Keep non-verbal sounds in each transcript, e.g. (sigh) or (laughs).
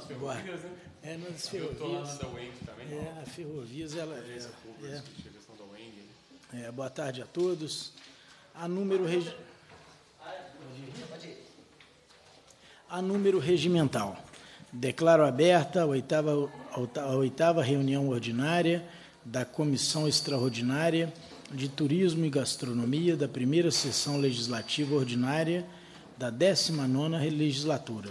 nas ferrovias, né? É, nas Eu tô lá na ferrovias. da também. É, a ferrovias, ela. É, é. né? É, boa tarde a todos. A número, regi- a número regimental. Declaro aberta a oitava, a oitava reunião ordinária da Comissão Extraordinária de Turismo e Gastronomia da primeira sessão legislativa ordinária da 19ª legislatura.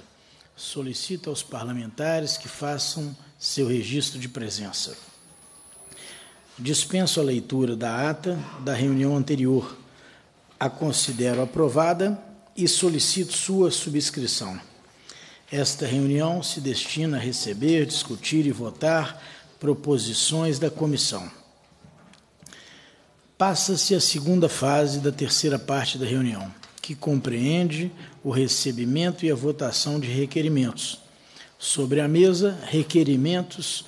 Solicito aos parlamentares que façam seu registro de presença. Dispenso a leitura da ata da reunião anterior. A considero aprovada e solicito sua subscrição. Esta reunião se destina a receber, discutir e votar proposições da comissão. Passa-se a segunda fase da terceira parte da reunião, que compreende o recebimento e a votação de requerimentos. Sobre a mesa, requerimentos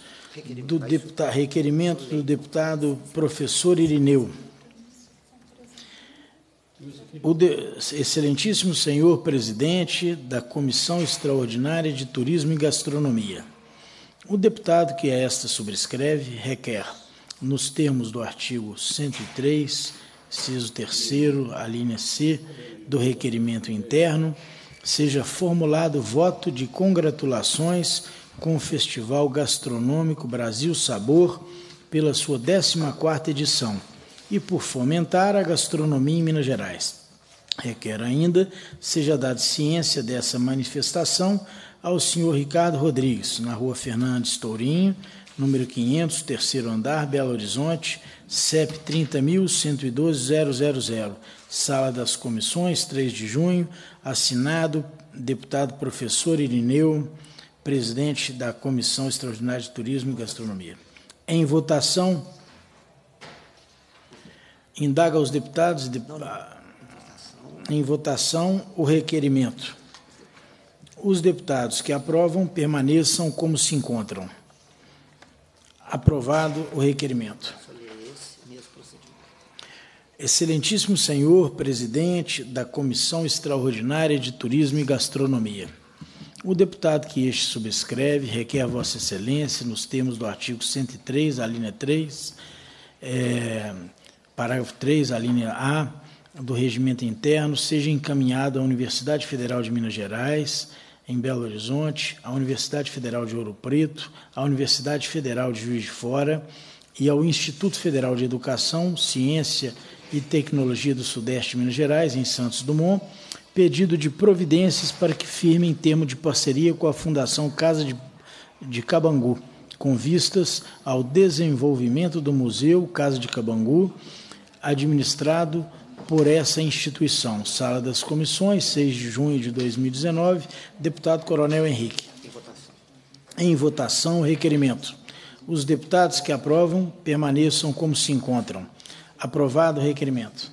do deputado, requerimento do deputado professor Irineu. O de- excelentíssimo senhor presidente da Comissão Extraordinária de Turismo e Gastronomia. O deputado que a esta subscreve requer, nos termos do artigo 103, inciso 3 a linha C do requerimento interno, seja formulado voto de congratulações com o Festival Gastronômico Brasil Sabor pela sua 14ª edição e por fomentar a gastronomia em Minas Gerais. Requer ainda seja dada ciência dessa manifestação ao senhor Ricardo Rodrigues, na rua Fernandes Tourinho, número 500, terceiro andar, Belo Horizonte, CEP 30.112.000, Sala das Comissões, 3 de junho, assinado deputado professor Irineu, presidente da Comissão Extraordinária de Turismo e Gastronomia. Em votação, indaga aos deputados e dep- ah, em votação o requerimento. Os deputados que aprovam permaneçam como se encontram. Aprovado o requerimento. Excelentíssimo senhor presidente da Comissão Extraordinária de Turismo e Gastronomia. O deputado que este subscreve requer Vossa Excelência, nos termos do artigo 103, a linha 3, é, parágrafo 3, a linha A, do regimento interno, seja encaminhado à Universidade Federal de Minas Gerais, em Belo Horizonte, à Universidade Federal de Ouro Preto, à Universidade Federal de Juiz de Fora e ao Instituto Federal de Educação, Ciência e Tecnologia do Sudeste de Minas Gerais, em Santos Dumont, pedido de providências para que firmem termo de parceria com a Fundação Casa de, de Cabangu, com vistas ao desenvolvimento do Museu Casa de Cabangu, administrado por essa instituição. Sala das Comissões, 6 de junho de 2019, deputado Coronel Henrique. Em votação, o requerimento. Os deputados que aprovam permaneçam como se encontram. Aprovado o requerimento.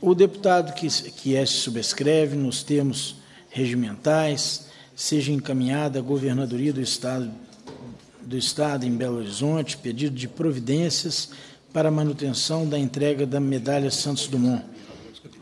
O deputado que, que este subscreve nos termos regimentais seja encaminhada à Governadoria do Estado, do Estado em Belo Horizonte pedido de providências para a manutenção da entrega da medalha Santos Dumont,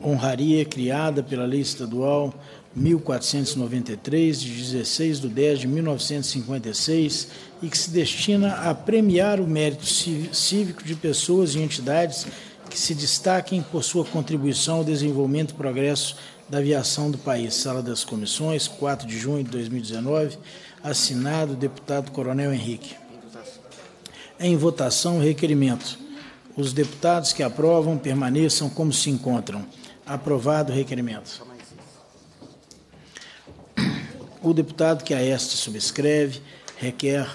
honraria criada pela Lei Estadual 1493, de 16 de 10 de 1956, e que se destina a premiar o mérito cí- cívico de pessoas e entidades que se destaquem por sua contribuição ao desenvolvimento e progresso da aviação do país. Sala das Comissões, 4 de junho de 2019, assinado o deputado Coronel Henrique. Em votação, o requerimento. Os deputados que aprovam permaneçam como se encontram. Aprovado o requerimento. O deputado que a esta subscreve requer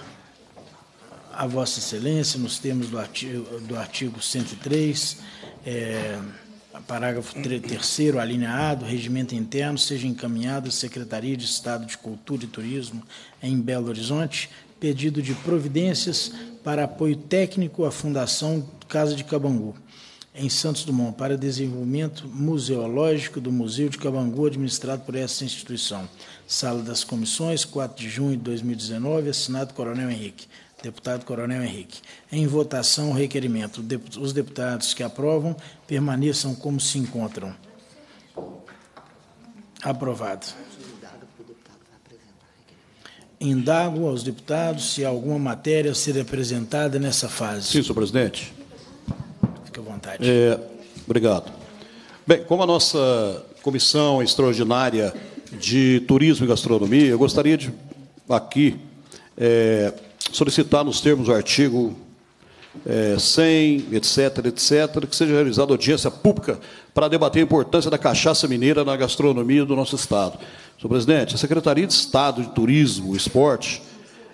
a Vossa Excelência, nos termos do artigo, do artigo 103, é, parágrafo 3, a linha A do Regimento Interno, seja encaminhado à Secretaria de Estado de Cultura e Turismo em Belo Horizonte pedido de providências para apoio técnico à Fundação Casa de Cabangu, em Santos Dumont, para desenvolvimento museológico do Museu de Cabangu, administrado por essa instituição. Sala das Comissões, 4 de junho de 2019, assinado Coronel Henrique. Deputado Coronel Henrique. Em votação, o requerimento. Os deputados que aprovam permaneçam como se encontram. Aprovado. Indago aos deputados se alguma matéria a ser apresentada nessa fase. Sim, senhor presidente. Fique à vontade. É, obrigado. Bem, como a nossa comissão extraordinária de turismo e gastronomia, eu gostaria de aqui é, solicitar nos termos do artigo é, 100, etc., etc., que seja realizada audiência pública para debater a importância da cachaça mineira na gastronomia do nosso Estado. Senhor presidente, a Secretaria de Estado de Turismo e Esporte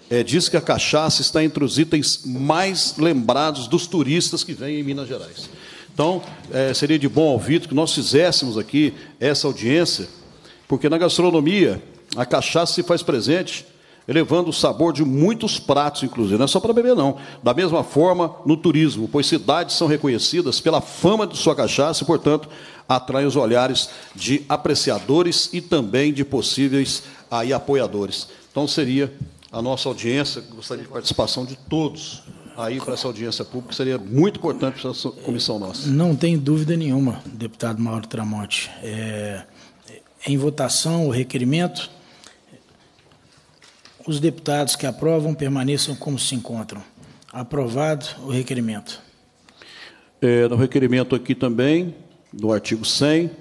é, diz que a cachaça está entre os itens mais lembrados dos turistas que vêm em Minas Gerais. Então, é, seria de bom ouvido que nós fizéssemos aqui essa audiência, porque na gastronomia a cachaça se faz presente elevando o sabor de muitos pratos, inclusive. Não é só para beber, não. Da mesma forma, no turismo, pois cidades são reconhecidas pela fama de sua cachaça e, portanto, atraem os olhares de apreciadores e também de possíveis aí, apoiadores. Então, seria a nossa audiência, gostaria de participação de todos aí para essa audiência pública, seria muito importante para essa comissão nossa. Não tem dúvida nenhuma, deputado Mauro Tramonte. É, em votação, o requerimento os deputados que aprovam permaneçam como se encontram. Aprovado o requerimento. É, no requerimento aqui também, do artigo 100.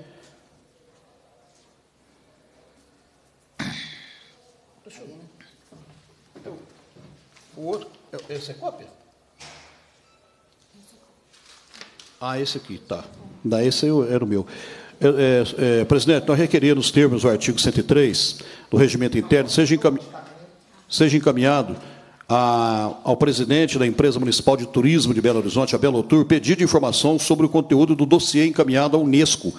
O outro, é, esse é cópia? Ah, esse aqui, tá. Da esse era o meu. É, é, é, presidente, nós requerimos nos termos do artigo 103 do regimento interno, seja encaminhado seja encaminhado a, ao presidente da empresa municipal de turismo de Belo Horizonte, a Belotur, pedido de informação sobre o conteúdo do dossiê encaminhado à Unesco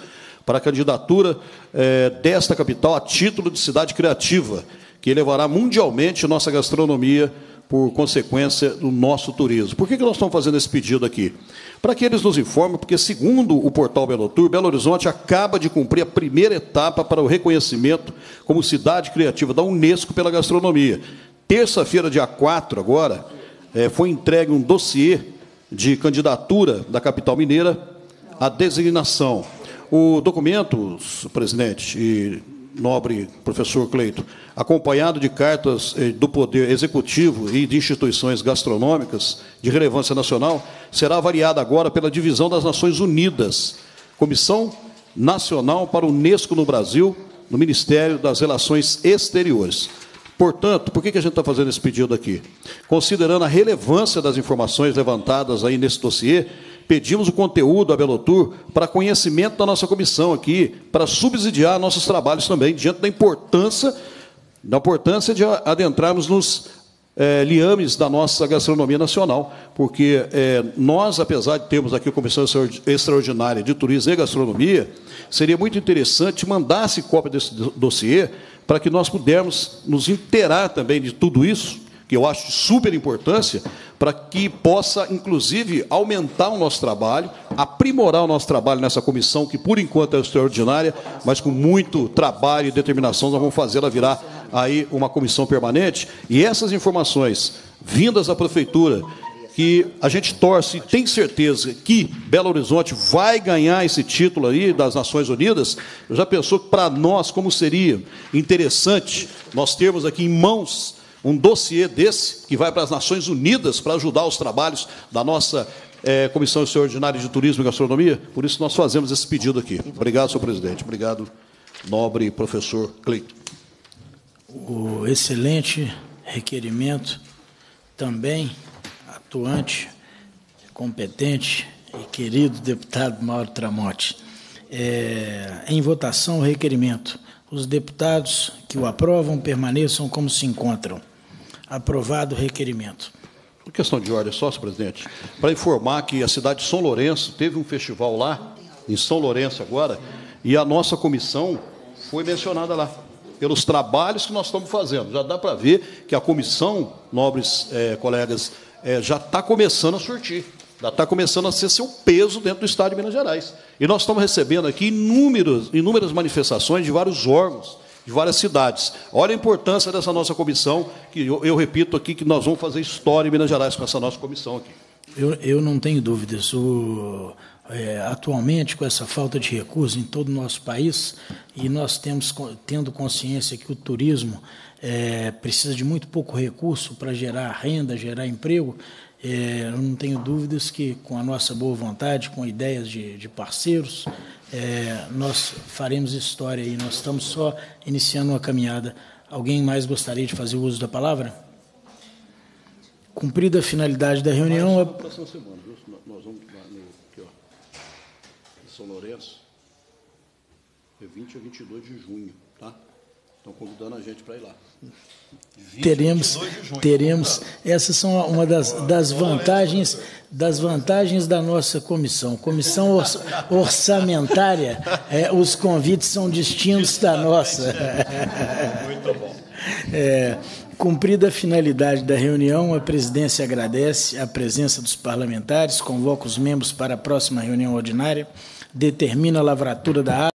para a candidatura eh, desta capital a título de cidade criativa, que elevará mundialmente nossa gastronomia por consequência do nosso turismo. Por que, que nós estamos fazendo esse pedido aqui? Para que eles nos informem, porque, segundo o portal Belotur, Belo Horizonte acaba de cumprir a primeira etapa para o reconhecimento como cidade criativa da Unesco pela gastronomia. Terça-feira, dia 4, agora, é, foi entregue um dossiê de candidatura da capital mineira à designação. O documento, presidente e nobre professor Cleito, acompanhado de cartas eh, do Poder Executivo e de instituições gastronômicas de relevância nacional, será avaliado agora pela divisão das Nações Unidas, Comissão Nacional para o Unesco no Brasil, no Ministério das Relações Exteriores. Portanto, por que a gente está fazendo esse pedido aqui? Considerando a relevância das informações levantadas aí nesse dossiê, pedimos o conteúdo à Belotur para conhecimento da nossa comissão aqui, para subsidiar nossos trabalhos também, diante da importância, da importância de adentrarmos nos é, liames da nossa gastronomia nacional, porque é, nós, apesar de termos aqui a Comissão Extraordinária de Turismo e Gastronomia, seria muito interessante mandar-se cópia desse dossiê para que nós pudermos nos inteirar também de tudo isso, que eu acho de super importância, para que possa, inclusive, aumentar o nosso trabalho, aprimorar o nosso trabalho nessa comissão, que por enquanto é extraordinária, mas com muito trabalho e determinação nós vamos fazê-la virar aí uma comissão permanente. E essas informações vindas da prefeitura, que a gente torce tem certeza que Belo Horizonte vai ganhar esse título aí das Nações Unidas, já pensou que para nós como seria interessante nós termos aqui em mãos um dossiê desse que vai para as Nações Unidas para ajudar os trabalhos da nossa é, Comissão Extraordinária de Turismo e Gastronomia? Por isso nós fazemos esse pedido aqui. Obrigado, senhor presidente. Obrigado, nobre professor Cleito. O excelente requerimento também atuante, competente e querido deputado Mauro Tramonte. É, em votação, o requerimento. Os deputados que o aprovam permaneçam como se encontram. Aprovado o requerimento. Por questão de ordem, só, senhor presidente, para informar que a cidade de São Lourenço teve um festival lá, em São Lourenço agora, e a nossa comissão foi mencionada lá, pelos trabalhos que nós estamos fazendo. Já dá para ver que a comissão, nobres é, colegas é, já está começando a surtir, já está começando a ser seu peso dentro do Estado de Minas Gerais. E nós estamos recebendo aqui inúmeras, inúmeras manifestações de vários órgãos de várias cidades. Olha a importância dessa nossa comissão, que eu, eu repito aqui que nós vamos fazer história em Minas Gerais com essa nossa comissão aqui. Eu, eu não tenho dúvidas. O, atualmente, com essa falta de recursos em todo o nosso país, e nós temos tendo consciência que o turismo é, precisa de muito pouco recurso para gerar renda, gerar emprego, é, eu não tenho dúvidas que, com a nossa boa vontade, com ideias de, de parceiros, é, nós faremos história e nós estamos só iniciando uma caminhada. Alguém mais gostaria de fazer uso da palavra? Cumprida a finalidade da reunião. a próxima semana? Nós vamos lá no, aqui, ó, em São Lourenço, é 20 a 22 de junho, tá? Estão convidando a gente para ir lá. teremos, teremos. Essas são uma das, das vantagens das vantagens da nossa comissão. Comissão orçamentária, é, os convites são distintos da nossa. Muito bom. (laughs) É, cumprida a finalidade da reunião, a presidência agradece a presença dos parlamentares, convoca os membros para a próxima reunião ordinária, determina a lavratura da